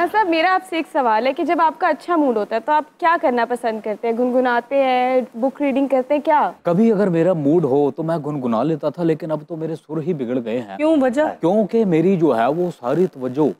राना साहब मेरा आपसे एक सवाल है कि जब आपका अच्छा मूड होता है तो आप क्या करना पसंद करते हैं? गुनगुनाते हैं बुक रीडिंग करते हैं क्या? कभी अगर मेरा मूड हो तो मैं गुनगुना लेता था लेकिन अब तो मेरे सुर ही बिगड़ गए हैं। क्यों? वजह? क्योंकि मेरी जो है वो सारी तवज्जो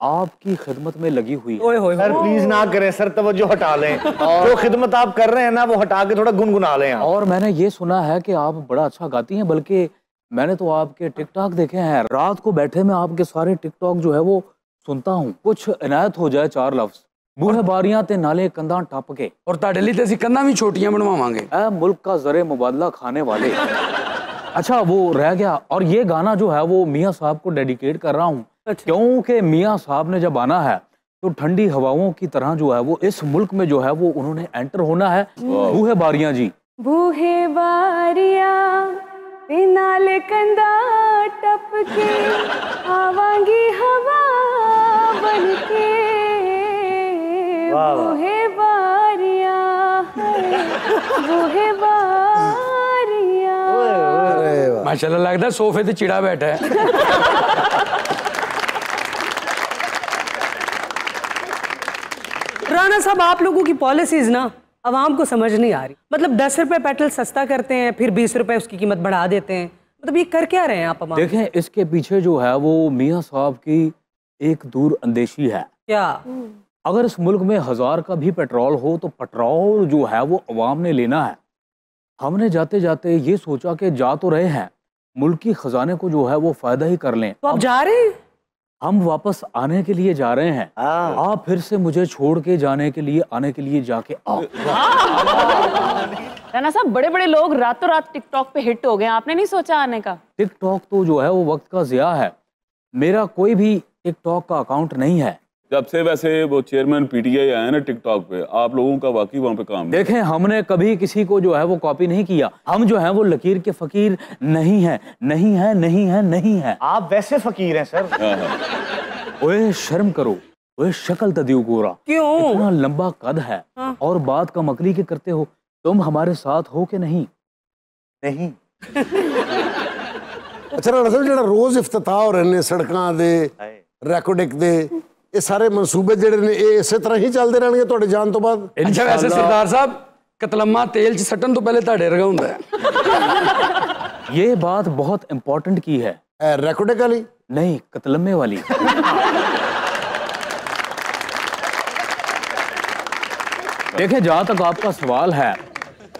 आपकी खिदमत में लगी हुई है। ओए होए सर प्लीज़ ना करें सर तवज्जो हटा लें। जो खिदमत आप कर रहे हैं ना वो हटा के थोड़ा गुनगुना लें और मैंने ये सुना है कि आप बड़ा अच्छा गाती हैं बल्कि मैंने तो आपके टिकटॉक देखे हैं। रात को बैठे में आपके सारे टिकटॉक जो है वो सुनता हूँ कुछ इनायत हो जाए चार लफ्ज बूहे बारियां ते नाले कंधा टप के ਔਰ ਤੁਹਾਡੇ ਲਈ ਤੇ ਅਸੀਂ ਕੰਧਾਂ ਵੀ ਛੋਟੀਆਂ ਬਣਵਾਵਾਂਗੇ ऐ मुल्क का जरे मुबादला खाने वाले अच्छा वो रह गया और ये गाना जो है वो मियाँ साहब को डेडिकेट कर रहा हूँ अच्छा। क्योंकि मियाँ साहब ने जब आना है तो ठंडी हवाओं की तरह जो है वो इस मुल्क में जो है वो उन्होंने एंटर होना है बूहे बारियां जी बूहे बारिया ते नाले कंदा टपके आवांगी हवा बनके बूहे बारिया बूहे बारिया। माशाल्लाह लगता सोफे ते चिड़ा बैठा है। राणा साहब आप लोगों की पॉलिसीज़ ना? आवाम को समझ नहीं आ रही। मतलब दस रुपए पेट्रोल सस्ता करते हैं फिर बीस रुपए उसकी कीमत बढ़ा देते हैं। मतलब ये कर क्या रहे हैं आप देखें इसके पीछे जो है वो मियाँ साहब की एक दूर अंदेशी है। क्या? अगर इस मुल्क में हज़ार का भी पेट्रोल हो तो पेट्रोल जो है वो अवाम ने लेना है। हमने जाते जाते ये सोचा कि जा तो रहे हैं मुल्क की खजाने को जो है वो फ़ायदा ही कर लें। तो आप जा रहे हैं? हम वापस आने के लिए जा रहे हैं। हाँ। आप फिर से मुझे छोड़ के जाने के लिए आने के लिए जाके आओ राना साहब बड़े बड़े लोग रातों रात टिकटॉक पे हिट हो गए आपने नहीं सोचा आने का? टिकटॉक तो जो है वो वक्त का ज़िया है। मेरा कोई भी टिकटॉक का अकाउंट नहीं है। जब से वैसे वो चेयरमैन पीटीआई आए ना टिकटॉक पे आप लोगों का वाकई वहाँ पे काम देखें हमने कभी किसी को जो है वो कॉपी नहीं किया। हम जो है वो लकीर के फकीर नहीं है। नहीं है नहीं है नहीं है। आप वैसे फकीर हैं सर। हाँ, हाँ। ओए शर्म करो। ओए शक्ल तदियो गोरा क्यों? इतना लंबा कद है। हाँ। और बात का मकली के करते हो। तुम हमारे साथ हो के नहीं? नहीं। अच्छा रसल जरा रोज इफ्तिताह हो रहे सड़क दे रेकोडिक दे। ਇਹ ਸਾਰੇ ਮਨਸੂਬੇ ਜਿਹੜੇ ਨੇ ਇਹ ਇਸੇ ਤਰ੍ਹਾਂ ਹੀ ਚੱਲਦੇ ਰਹਿਣਗੇ ਤੁਹਾਡੇ ਜਾਣ ਤੋਂ ਬਾਅਦ ਅੱਛਾ ਵੈਸੇ ਸਰਦਾਰ ਸਾਹਿਬ ਕਤਲਮਾ ਤੇਲ ਚ ਸੱਟਣ ਤੋਂ ਪਹਿਲੇ ਤੁਹਾਡੇ ਵਰਗਾ ਹੁੰਦਾ ਹੈ ये बात बहुत इम्पोर्टेंट की है ਇਹ ਰੈਕੋਡਿਕ ਵਾਲੀ नहीं कतलम्मे वाली देखें जहाँ तक आपका सवाल है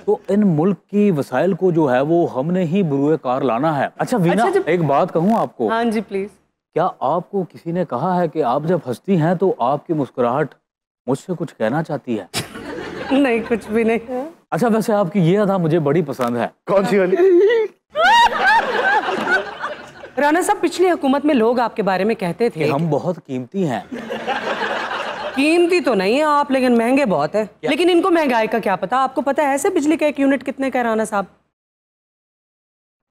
तो इन मुल्क की वसाइल को जो है वो हमने ही बुरुए कार लाना है अच्छा वीना अच्छा, जब- एक बात कहूँ आपको हाँ जी प्लीज क्या आपको किसी ने कहा है कि आप जब हंसती हैं तो आपकी मुस्कुराहट मुझसे कुछ कहना चाहती है? नहीं कुछ भी नहीं। अच्छा वैसे आपकी ये अदा मुझे बड़ी पसंद है। कौन सी वाली? राणा साहब पिछली हुकूमत में लोग आपके बारे में कहते थे हम बहुत कीमती हैं। कीमती तो नहीं है आप लेकिन महँगे बहुत है। लेकिन इनको महँगाई का क्या पता? आपको पता है ऐसे बिजली का एक यूनिट कितने का है राणा साहब?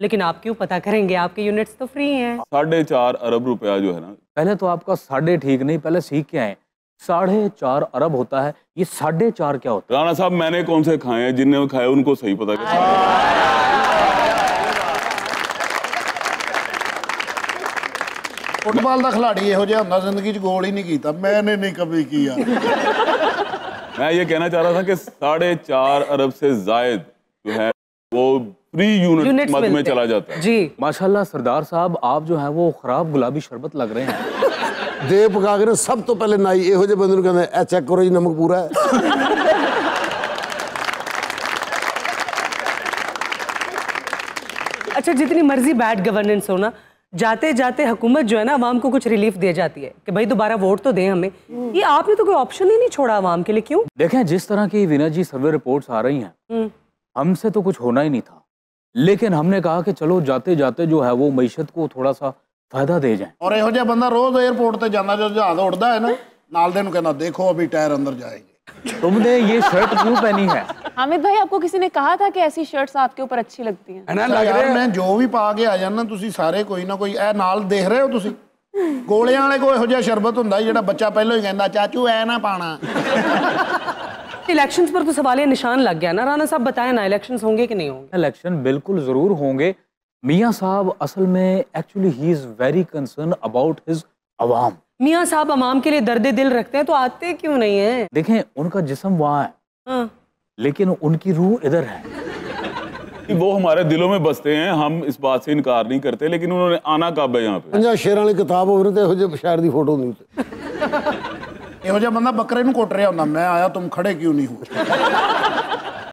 लेकिन आप क्यों पता करेंगे? आपके यूनिट्स तो फ्री हैं। साढ़े चार अरब रुपया जो है ना। पहले तो आपका साढ़े ठीक नहीं पहले सीख के आए। साढ़े चार अरब होता है ये साढ़े चार क्या होता है? राणा साहब मैंने कौन से खाए हैं? जिनने खाए उनको सही पता फुटबॉल का खिलाड़ी ਇਹੋ ज़िंदगी गोल ही नहीं किया मैंने नहीं कभी किया। मैं ये कहना चाह रहा था कि साढ़े चार अरब से जायद जो है वो फ्री यूनिट यूनिट्स मद में मिलते चला हैं। जाता है जी है माशाल्लाह सरदार साहब आप जो है वो खराब गुलाबी शरबत लग रहे हैं ਦੇ ਪਕਾ ਕੇ ਨਾ ਸਭ ਤੋਂ ਪਹਿਲੇ ਨਾਈ ਇਹੋ ਜਿਹੇ ਬੰਦੇ ਨੂੰ ਕਹਿੰਦੇ ਇਹ ਚੈੱਕ ਕਰੋ ਜੀ ਨਮਕ ਪੂਰਾ ਹੈ अच्छा जितनी मर्जी बैड गवर्नेंस हो ना जाते जाते हुकूमत जो है ना आवाम को कुछ रिलीफ दे जाती है कि भाई दोबारा वोट तो दें हमें ये आपने तो कोई ऑप्शन ही नहीं छोड़ा आवाम के लिए क्यों देखें जिस तरह की विनय जी सर्वे रिपोर्ट्स आ रही हैं हम्म, हमसे तो कुछ होना ही नहीं था लेकिन हमने कहा कि चलो जाते जाते जो है वो मीशत को थोड़ा सा फ़ायदा दे जाए। और यह जहा बंदा रोज एयरपोर्ट से जाना जो जहाज़ उड़ता है ना नाल दे कहना देखो अभी टायर अंदर जाएँगे। तुमने ये शर्ट क्यों पहनी है? हामिद भाई आपको किसी ने कहा था कि ऐसी शर्ट्स आपके ऊपर अच्छी लगती हैं? है अच्छा लग रहा मैं जो भी पा के आ जाना ਤੁਸੀਂ ਸਾਰੇ ਕੋਈ ਨਾ ਕੋਈ ਇਹ ਨਾਲ ਦੇਖ ਰਹੇ ਹੋ ਤੁਸੀਂ ਗੋਲਿਆਂ ਵਾਲੇ ਕੋਈ ਇਹੋ ਜਿਹਾ ਸ਼ਰਬਤ ਹੁੰਦਾ ਜਿਹੜਾ ਬੱਚਾ ਪਹਿਲਾਂ ਹੀ ਕਹਿੰਦਾ ਚਾਚੂ ਐ ਨਾ ਪਾਣਾ इलेक्शंस पर तो सवाल निशान लग गया ना। राणा साहब बताएँ ना इलेक्शंस होंगे कि नहीं होंगे? इलेक्शन बिल्कुल ज़रूर होंगे। मियाँ साहब असल में actually he is very concern about his अवाम मियाँ साहब अवाम के लिए दर्द दिल रखते हैं तो आते क्यों नहीं है? देखें उनका जिसम वहाँ है हाँ। लेकिन उनकी रूह इधर है। वो हमारे दिलों में बसते हैं हम इस बात से इनकार नहीं करते लेकिन उन्होंने आना कब है यहाँ पे? शेर वाली किताब हो रही तो शायर की फ़ोटो नहीं ਇਹੋ ਜਿਹਾ ਬੰਦਾ ਬੱਕਰੇ ਨੂੰ ਕੁੱਟ ਰਿਹਾ ਹੁੰਦਾ ਮੈਂ ਆਇਆ ਤੁਮ ਖੜੇ ਕਿਉਂ ਨਹੀਂ ਹੋ